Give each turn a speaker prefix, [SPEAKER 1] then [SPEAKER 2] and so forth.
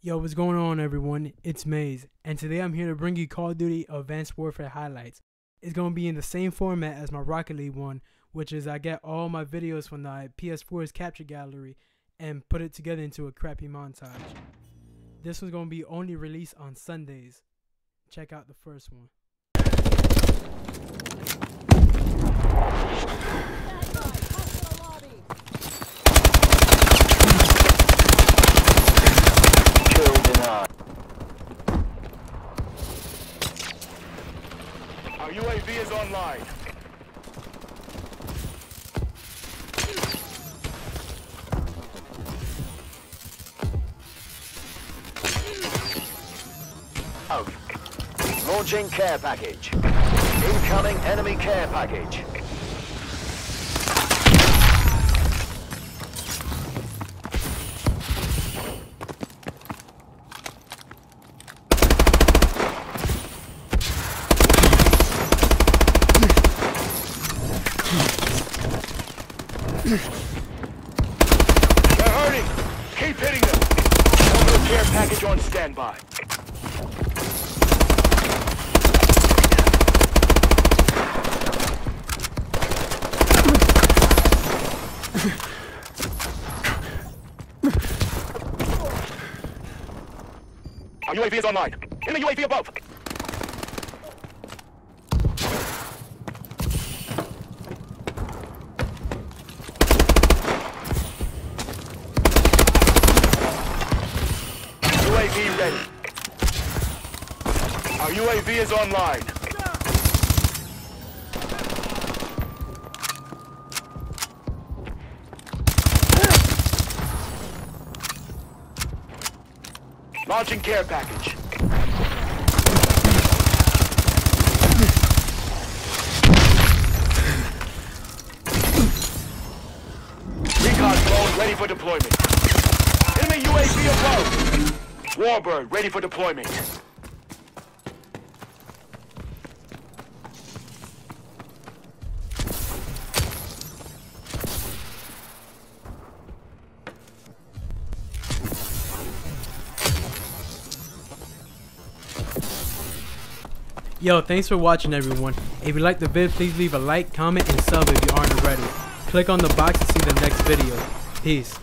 [SPEAKER 1] Yo, what's going on, everyone? It's Maze, and today I'm here to bring you Call of Duty Advanced Warfare highlights. It's going to be in the same format as my Rocket League one, which is I get all my videos from the PS4's capture gallery and put it together into a crappy montage. This one's going to be only released on Sundays. Check out the first one.
[SPEAKER 2] Our UAV is online.
[SPEAKER 3] Launching care package. Incoming enemy care package.
[SPEAKER 2] They're hurting. Keep hitting them. Orbital care package on standby. UAV is online. Enemy UAV above. UAV ready. Our UAV is online. Launching care package. Recon drone ready for deployment. Enemy UAV above. Warbird ready for deployment.
[SPEAKER 1] Yo, thanks for watching, everyone. If you liked the vid, please leave a like, comment, and sub if you aren't already. Click on the box to see the next video. Peace.